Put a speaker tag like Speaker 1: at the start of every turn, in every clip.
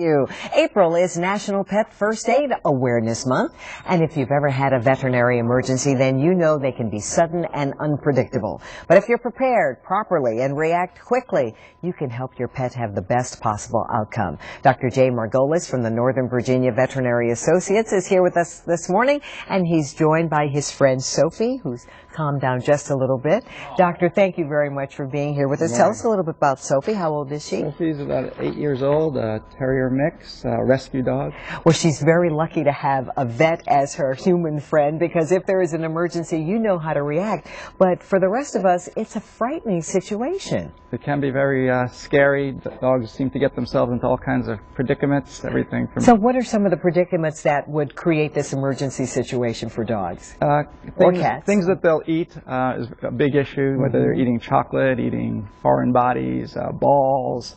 Speaker 1: you. April is National Pet First Aid Awareness Month, and if you've ever had a veterinary emergency, then you know they can be sudden and unpredictable. But if you're prepared properly and react quickly, you can help your pet have the best possible outcome. Dr. Jay Margolis from the Northern Virginia Veterinary Associates is here with us this morning, and he's joined by his friend Sophie, who's calmed down just a little bit. Doctor, thank you very much for being here with us. Tell us a little bit about Sophie. How old is she?
Speaker 2: Sophie's about eight years old, a terrier mix, a rescue dog.
Speaker 1: Well, she's very lucky to have a vet as her human friend because if there is an emergency, you know how to react. But for the rest of us, it's a frightening situation.
Speaker 2: It can be very uh, scary. Dogs seem to get themselves into all kinds of predicaments, everything from
Speaker 1: So, what are some of the predicaments that would create this emergency situation for dogs?
Speaker 2: uh,
Speaker 1: Or cats.
Speaker 2: things that they'll eat uh, is a big issue, whether they're eating chocolate, eating foreign bodies, uh, balls,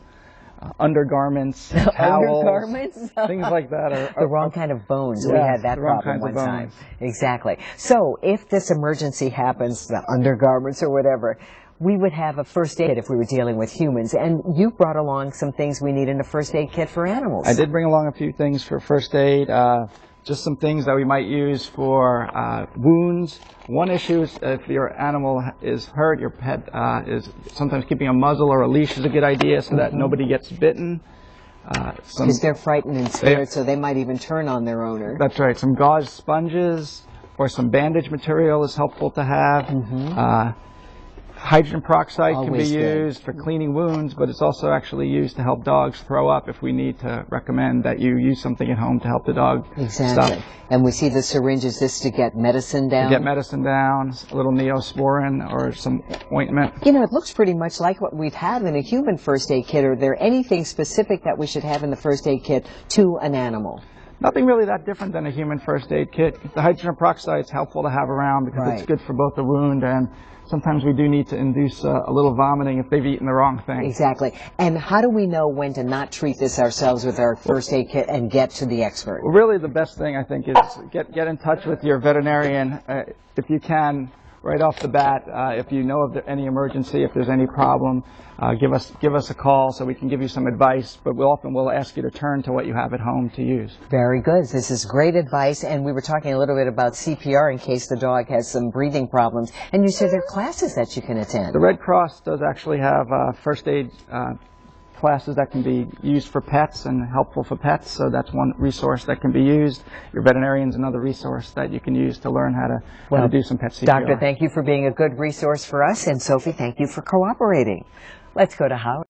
Speaker 2: uh, undergarments, towels,
Speaker 1: Undergarments?
Speaker 2: things like that. Are,
Speaker 1: the
Speaker 2: are-
Speaker 1: wrong kind of bones. we had that problem one time. Exactly. So if this emergency happens, the undergarments or whatever, we would have a first aid kit if we were dealing with humans. And you brought along some things we need in a first aid kit for animals.
Speaker 2: I did bring along a few things for first aid. Uh, just some things that we might use for uh, wounds. One issue is if your animal is hurt, your pet uh, is sometimes keeping a muzzle or a leash is a good idea so that nobody gets bitten. Uh,
Speaker 1: Because they're frightened and scared, so they might even turn on their owner.
Speaker 2: that's right. Some gauze sponges or some bandage material is helpful to have. Uh, hydrogen peroxide can be
Speaker 1: good.
Speaker 2: used for cleaning wounds, but it's also actually used to help dogs throw up if we need to recommend that you use something at home to help the dog
Speaker 1: Exactly.
Speaker 2: stop.
Speaker 1: And we see the syringes is this to get medicine down.
Speaker 2: Get medicine down, a little neosporin or some ointment.
Speaker 1: you know, it looks pretty much like what we'd have in a human first aid kit. Are there anything specific that we should have in the first aid kit to an animal?
Speaker 2: Nothing really that different than a human first aid kit. The hydrogen peroxide is helpful to have around because
Speaker 1: Right.
Speaker 2: it's good for both the wound and sometimes we do need to induce uh, a little vomiting if they've eaten the wrong thing.
Speaker 1: Exactly. And how do we know when to not treat this ourselves with our first aid kit and get to the expert?
Speaker 2: Well, really, the best thing I think is get get in touch with your veterinarian uh, if you can right off the bat. Uh, if you know of the, any emergency, if there's any problem, uh, give us give us a call so we can give you some advice. But we often will ask you to turn to what you have at home to use.
Speaker 1: Very good. This is great advice. And we were talking a little bit about CPR in case the dog has some breathing problems. And you said there are classes that you can attend.
Speaker 2: The Red Cross does actually have uh, first aid. Classes that can be used for pets and helpful for pets so that's one resource that can be used your veterinarian's another resource that you can use to learn how to how to do some pet CPR.
Speaker 1: Doctor, thank you for being a good resource for us. And Sophie, thank you for cooperating. Let's go to Howard.